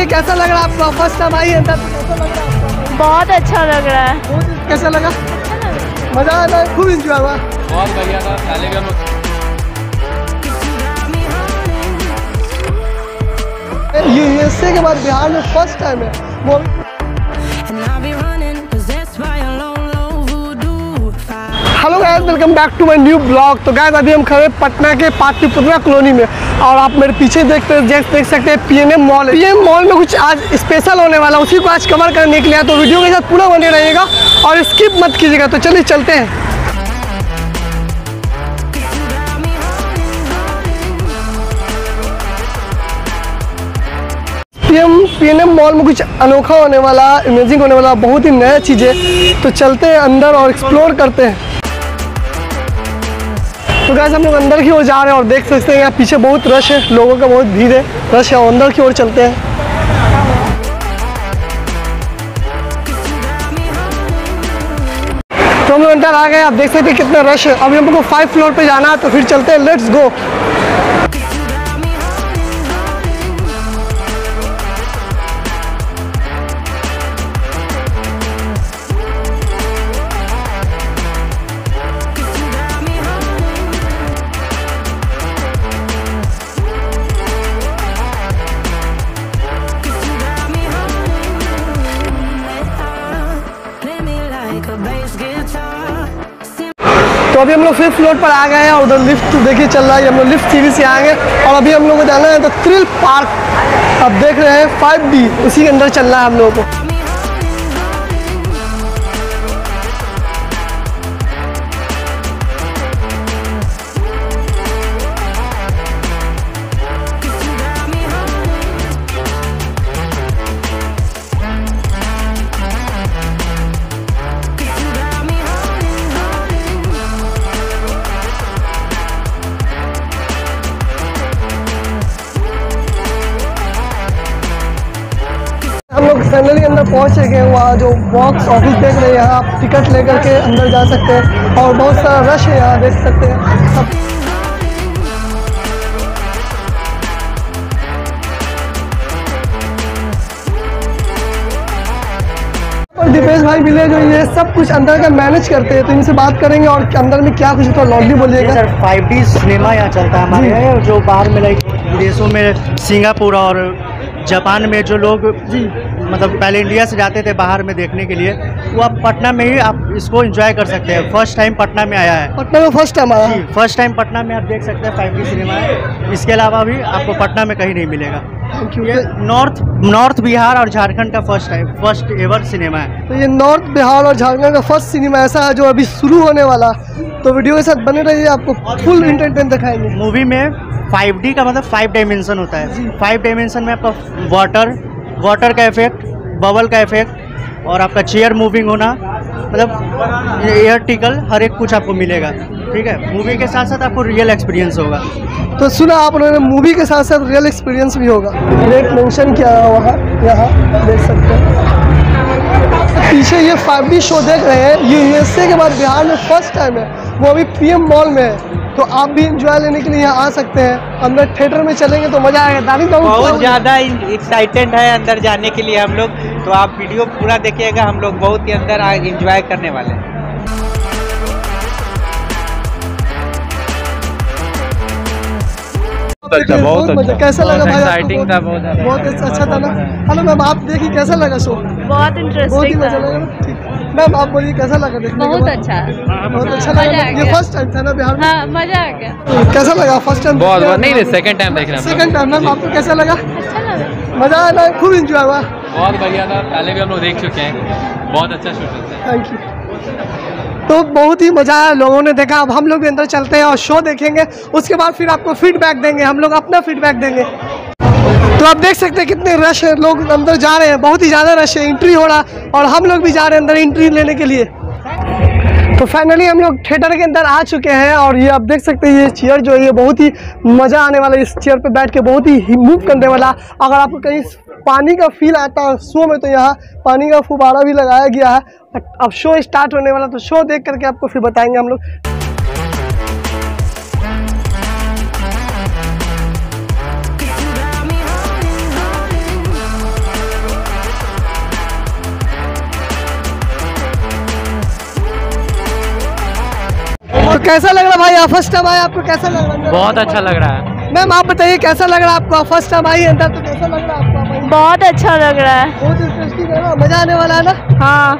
बताइए कैसा लग रहा है आपको? फ़र्स्ट टाइम आई है तब? कैसा लग रहा आपको? बहुत अच्छा लग रहा है। कैसा लगा? मज़ा आ रहा है खूब इंजॉय हुआ। बहुत बढ़िया था पहले भी हम यूएसए के बाद बिहार में फ़र्स्ट टाइम है। वो hello guys, welcome back to my new blog. तो गाइस, अभी हम खड़े पटना के पाटलिपुत्रा कॉलोनी में और आप मेरे पीछे देखते देख देख सकते हैं पीएनएम मॉल पीएम मॉल में कुछ आज स्पेशल होने वाला उसी को आज कवर करने के लिए तो वीडियो के साथ पूरा बने रहिएगा और स्किप मत कीजिएगा। तो चलिए चलते हैं। पीएम पीएनएम मॉल में कुछ अनोखा होने वाला इमेजिंग होने वाला, बहुत ही नया चीज़ें तो चलते हैं अंदर और एक्सप्लोर करते हैं। तो गैस हम लोग अंदर की ओर जा रहे हैं और देख सकते हैं यहाँ पीछे बहुत रश है। लोगों का बहुत भीड़ है। रश है अंदर की ओर चलते हैं। तो हम लोग अंदर आ गए, आप देख सकते हैं कितना रश है। अभी हमको फाइव फ्लोर पे जाना है तो फिर चलते हैं। लेट्स गो तो अभी हम लोग फिफ्थ फ्लोर पर आ गए हैं और उधर लिफ्ट देखिए चल रहा है, हम लोग लिफ्ट सीढ़ी से आ गए और अभी हम लोग को जाना है तो थ्रिल पार्क अब देख रहे हैं फाइव उसी के अंदर चलना है हम लोगों को। फाइनली अंदर पहुँच गए हैं वहाँ जो बॉक्स ऑफ़िस देख रहे हैं यहाँ आप टिकट लेकर के अंदर जा सकते हैं और बहुत सारा रश है यहाँ देख सकते हैं। सब और दीपेश भाई मिले जो ये सब कुछ अंदर का मैनेज करते हैं तो इनसे बात करेंगे और अंदर में क्या कुछ तो लॉन्डी बोलिएगा। सर फाइव डी सिनेमा यहाँ चलता है हमारे जो। बाहर में लाइक विदेशों में सिंगापुर और जापान में जो लोग मतलब पहले इंडिया से जाते थे बाहर में देखने के लिए वो आप पटना में ही आप इसको एंजॉय कर सकते हैं। फ़र्स्ट टाइम पटना में आया है। पटना में फ़र्स्ट टाइम आया? फ़र्स्ट टाइम पटना में आप देख सकते हैं फाइव सिनेमा है। इसके अलावा भी आपको पटना में कहीं नहीं मिलेगा। ये नॉर्थ नॉर्थ बिहार और झारखंड का first time first ever cinema है। तो ये नॉर्थ बिहार और झारखंड का फ़र्स्ट सिनेमा ऐसा है जो अभी शुरू होने वाला। तो वीडियो के साथ बने रहिए आपको फुल इंटरटेन दिखाएँगे। मूवी में 5D का मतलब फाइव डायमेंशन होता है। फाइव डायमेंशन में आपका वाटर वाटर का इफ़ेक्ट बबल का इफ़ेक्ट और आपका चेयर मूविंग होना मतलब एयर टिकल हर एक कुछ आपको मिलेगा, ठीक है? मूवी के साथ साथ आपको रियल एक्सपीरियंस होगा। तो सुना आप लोगों ने मूवी के साथ साथ रियल एक्सपीरियंस भी होगा। रेट मेंशन किया वहाँ यहाँ देख सकते हैं। पीछे ये डी शो देख रहे हैं ये यूएसए के बाद बिहार में फ़र्स्ट टाइम है। वो अभी पीएम मॉल में है तो आप भी इंजॉय लेने के लिए यहाँ आ सकते हैं। अंदर थिएटर में चलेंगे तो मज़ा आएगा। बाबू बहुत ज़्यादा एक्साइटेड है अंदर जाने के लिए हम लोग। तो आप वीडियो पूरा देखिएगा हम लोग बहुत ही अंदर एंजॉय करने वाले हैं। बहुत अच्छा बहुत अच्छा। कैसा लगा भाई एक्साइटिंग था बहुत अच्छा। बहुत अच्छा था ना? हेलो मैम आप देखिए कैसा लगा शो बहुत बहुत ही इंटरेस्टिंग मज़ा लगा ठीक। मैम आप बोलिए कैसा लगा देखने बहुत? अच्छा। बहुत अच्छा लगा। ये फ़र्स्ट टाइम था ना बिहार में? हाँ मज़ा आ गया। कैसा लगा फ़र्स्ट टाइम बहुत बहुत। नहीं नहीं सेकंड टाइम देख रहे सेकंड टाइम मैम आपको कैसा लगा? अच्छा लगा। मज़ा आया खूब इंजॉय हुआ। बहुत बढ़िया था पहले भी हम लोग देख चुके हैं। बहुत अच्छा शूट होता है। थैंक यू तो बहुत ही मज़ा आया लोगों ने देखा। अब हम लोग भी अंदर चलते हैं और शो देखेंगे। उसके बाद फिर आपको फीडबैक देंगे। हम लोग अपना फीडबैक देंगे। तो आप देख सकते हैं कितने रश है, लोग अंदर जा रहे हैं, बहुत ही ज़्यादा रश है एंट्री हो रहा और हम लोग भी जा रहे हैं अंदर एंट्री लेने के लिए। तो फाइनली हम लोग थिएटर के अंदर आ चुके हैं और ये आप देख सकते हैं, ये चेयर जो है, ये बहुत ही मज़ा आने वाला इस चेयर पे बैठ के बहुत ही मूव करने वाला। अगर आपको कहीं पानी का फील आता है शो में तो यहाँ पानी का फुबारा भी लगाया गया है। अब शो स्टार्ट होने वाला तो शो देख करके आपको फिर बताएँगे हम लोग। कैसा लग रहा भाई? आप फ़र्स्ट टाइम आए आपको कैसा लग रहा है? बहुत अच्छा लग रहा है। मैम आप बताइए कैसा लग रहा है आपको? फ़र्स्ट टाइम आई अंदर तो कैसा लग रहा है आपको? बहुत अच्छा लग रहा है। बहुत इंटरेस्टिंग है ना? मज़ा आने वाला है ना? हाँ।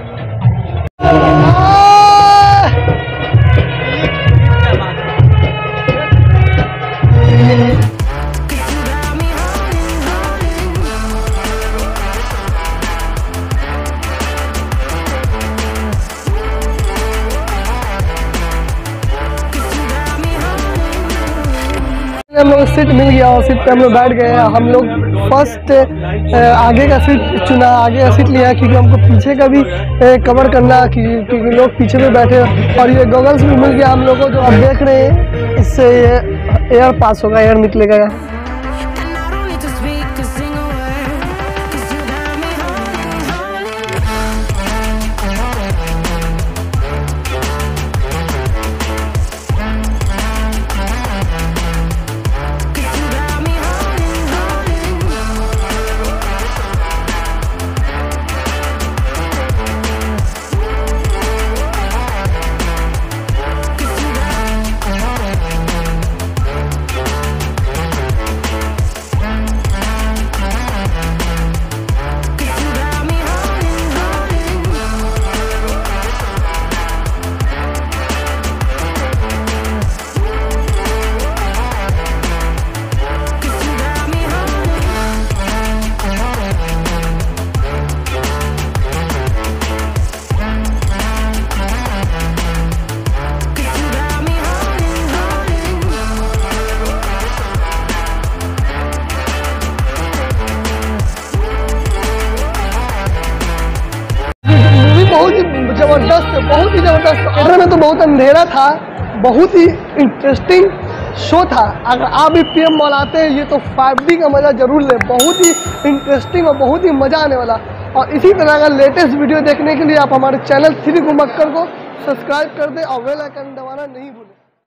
हम लोग सीट मिल गया और सीट पे हम लोग बैठ गए। हम लोग फ़र्स्ट आगे का सीट चुना, आगे का सीट लिया क्योंकि हमको पीछे का भी कवर करना क्योंकि लोग पीछे में बैठे और ये गॉगल्स भी मिल गया हम लोग को जो आप देख रहे हैं, इससे एयर पास होगा एयर निकलेगा। ज़बरदस्त में तो बहुत अंधेरा था, बहुत ही इंटरेस्टिंग शो था। अगर आप भी पी एम मॉल आते हैं, ये तो फाइव का मज़ा ज़रूर लें। बहुत ही इंटरेस्टिंग और बहुत ही मज़ा आने वाला। और इसी तरह का लेटेस्ट वीडियो देखने के लिए आप हमारे चैनल थ्री घुमक्कर को सब्सक्राइब कर दें और वेल आइकन दबाना नहीं भूलें।